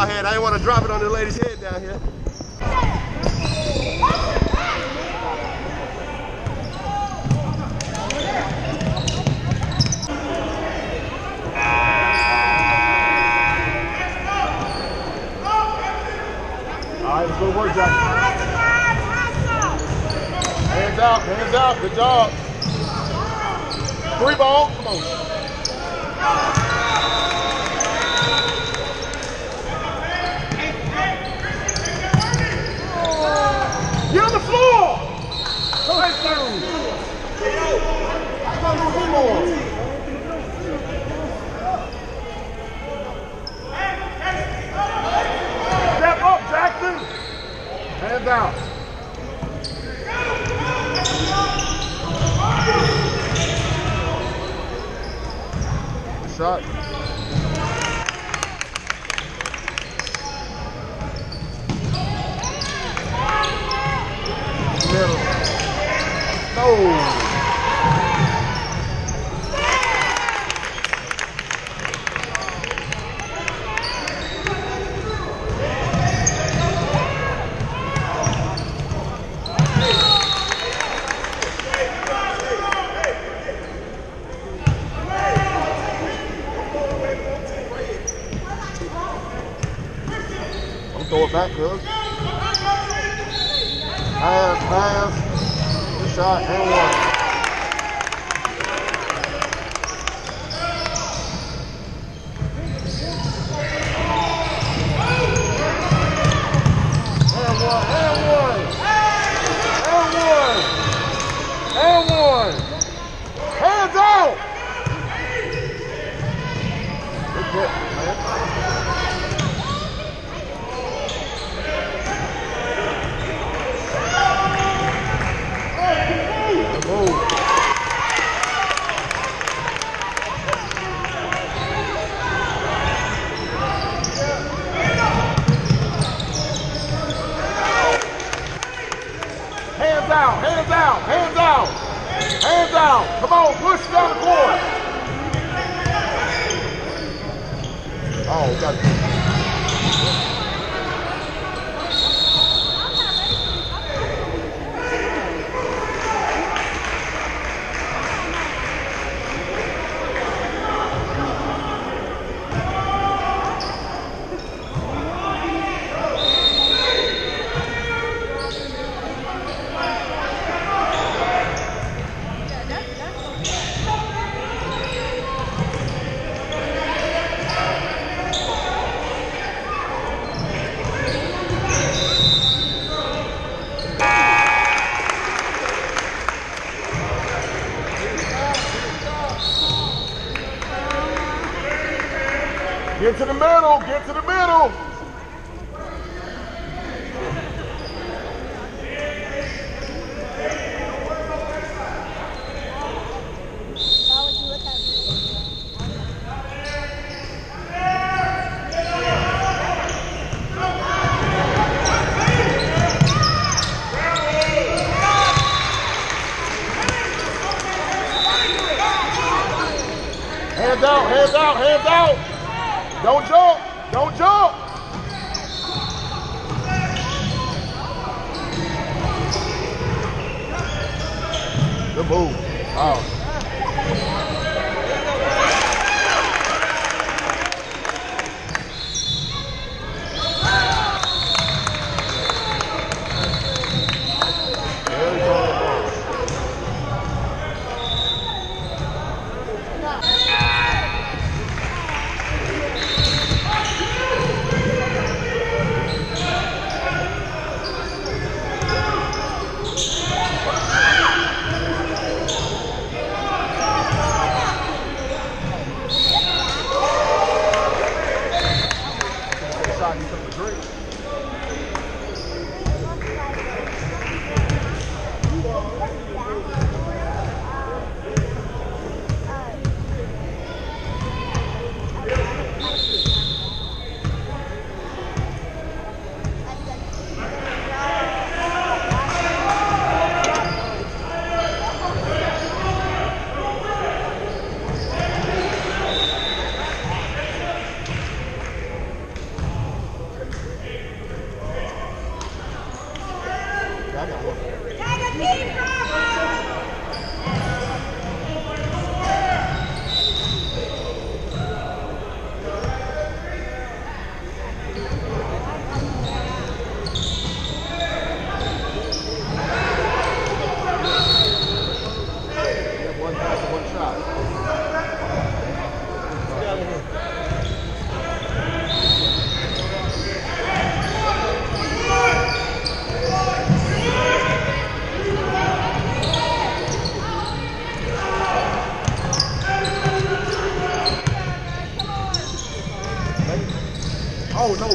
my head. I didn't want to drop it on the lady's head down here. All right, let's go work, Jack. Hands out, hands out, good job. Three ball, come on. Get on the floor! Step up, Jackson. Hands out. Shot. Gol! Get to the Wow.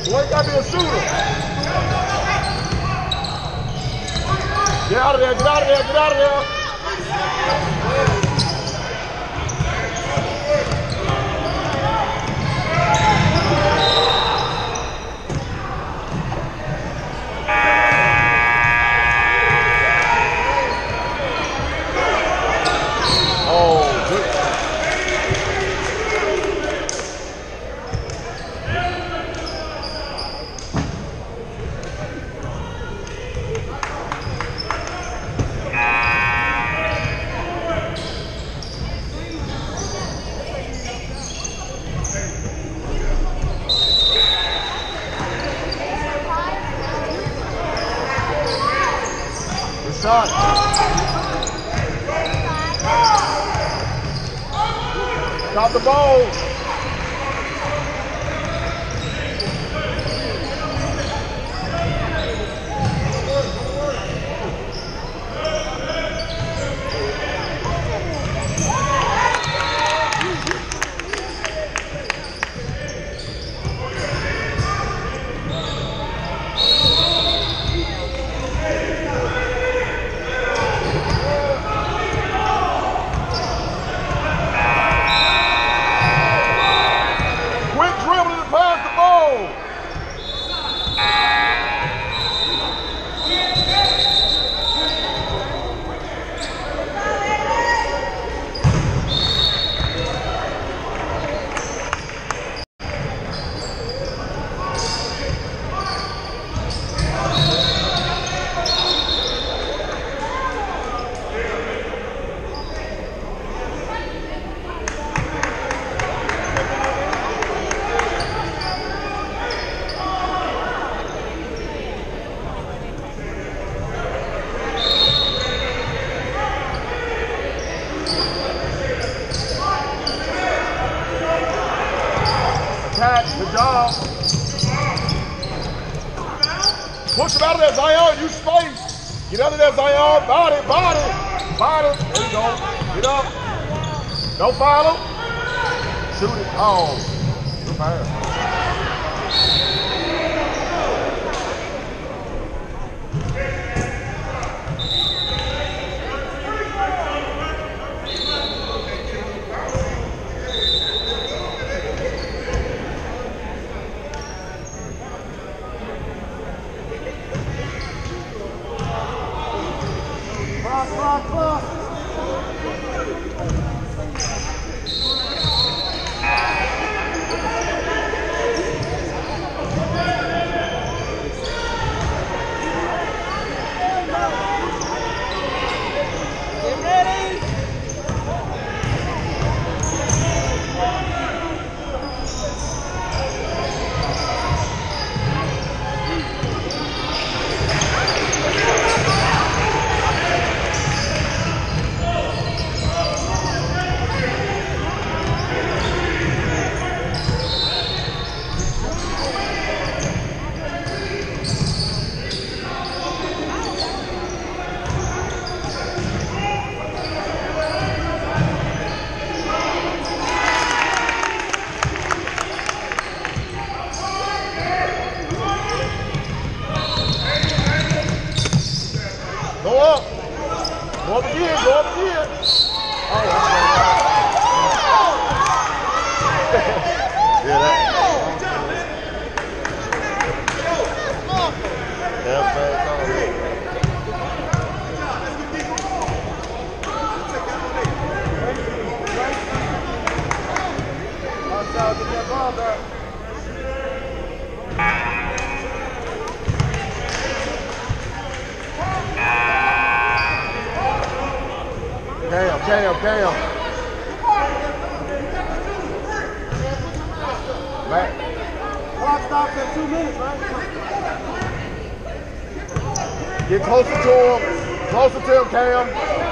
Blake gotta be a shooter. Get out of there, get out of there, get out of there. Stop the ball. Não falam! Bale, Bale, Bale. Right. Clock stops at two minutes, right? Get closer to him. Closer to him, Cam.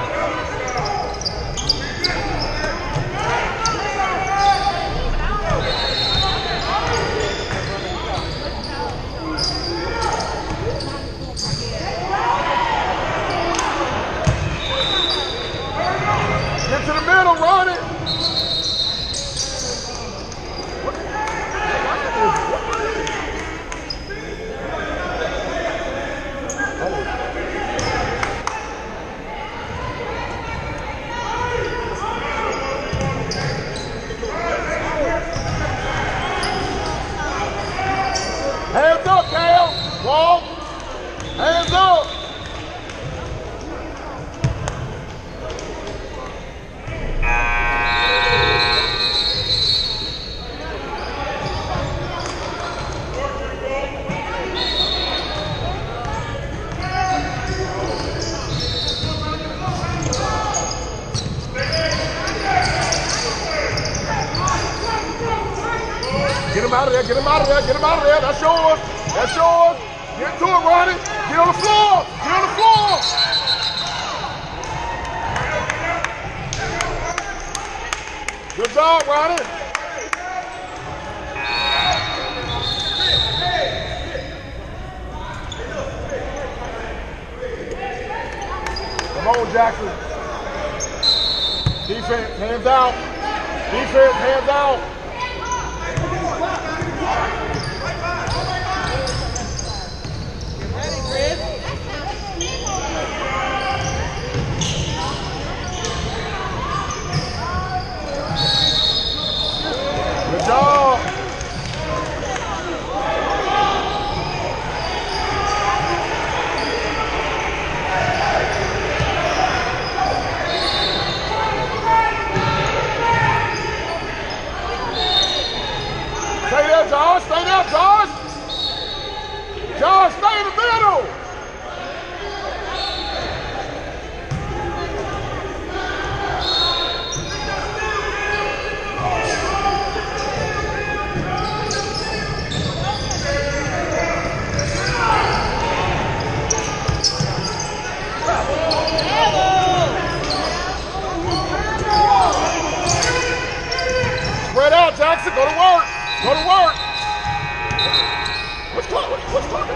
Defense, hands out.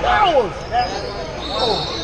Hours. Oh.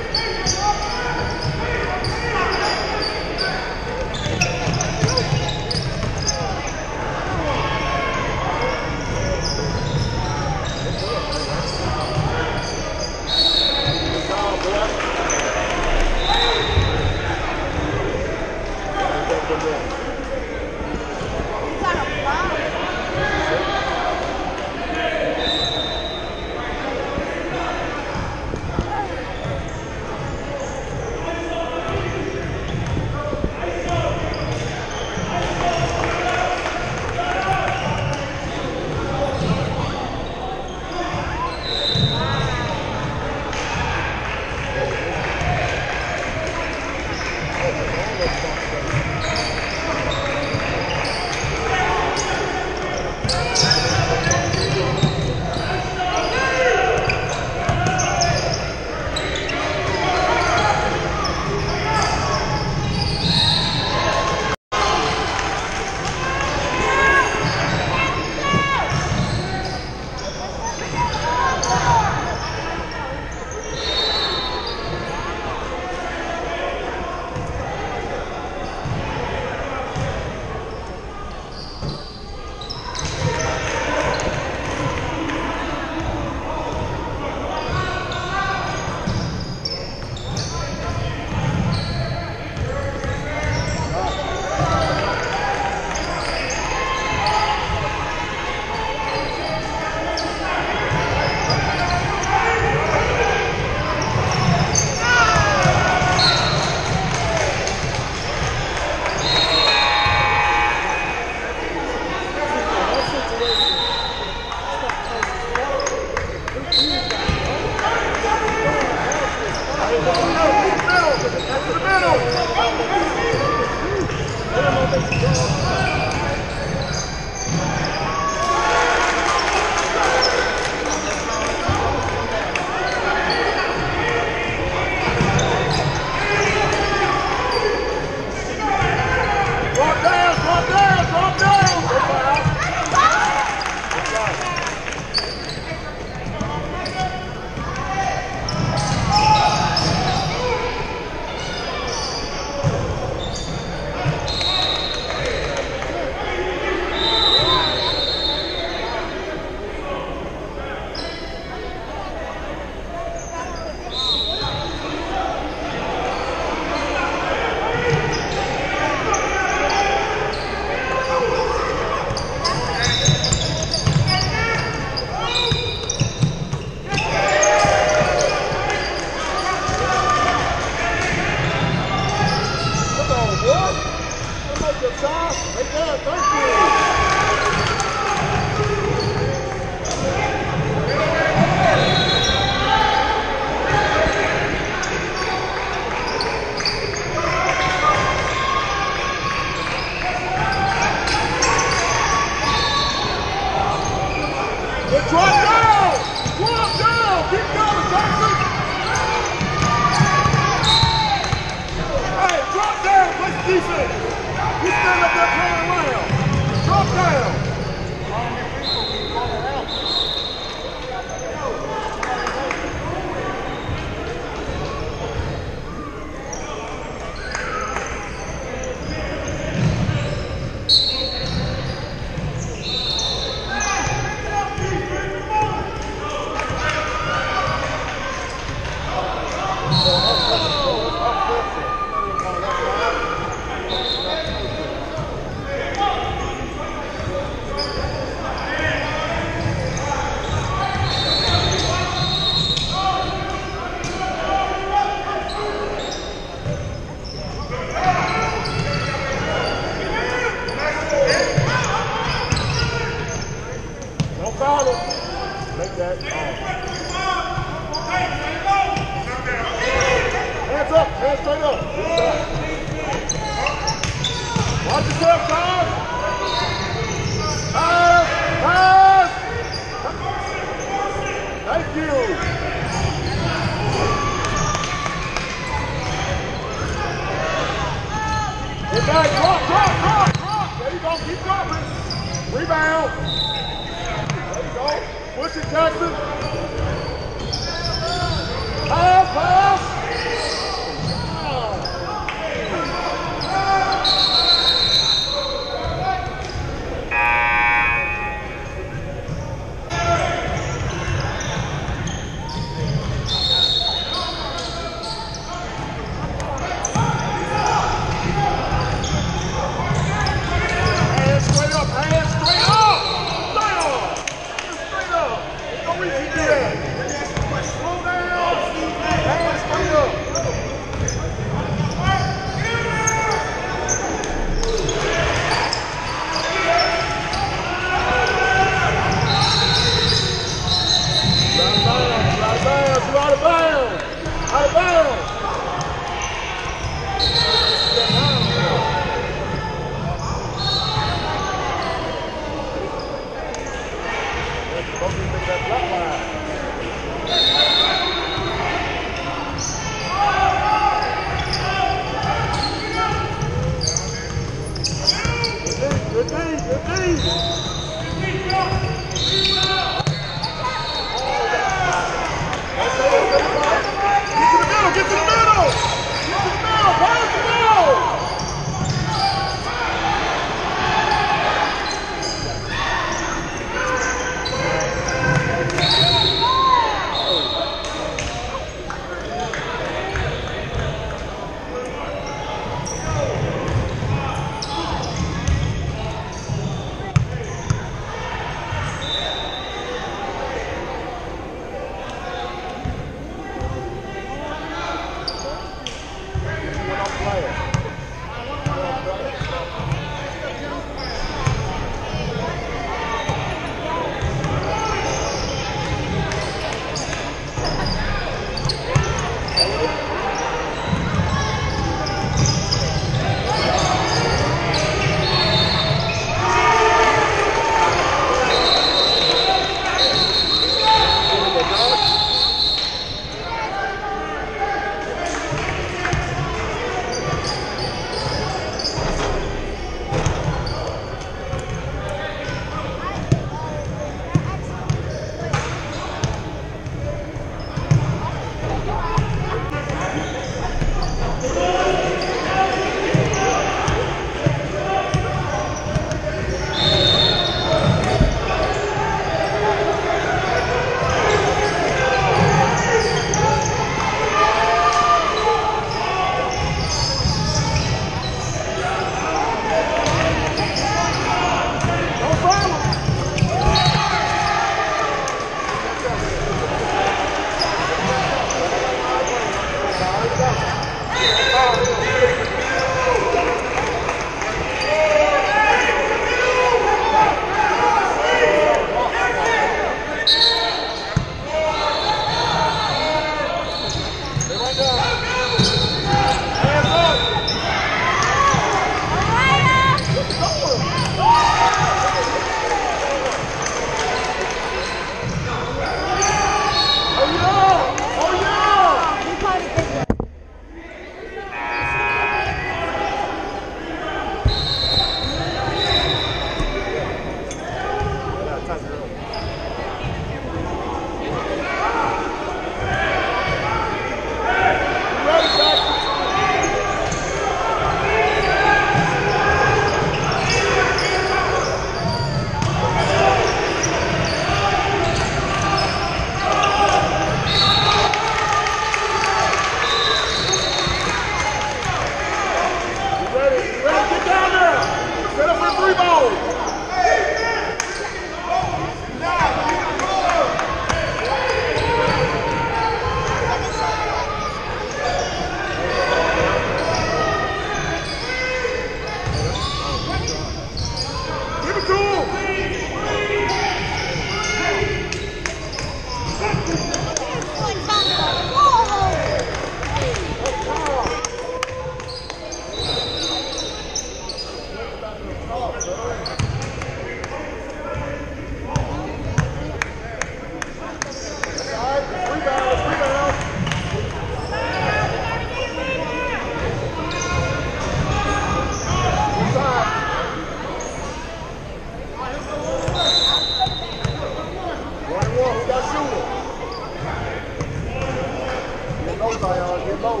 Zion, get low.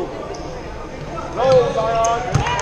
Low, Zion.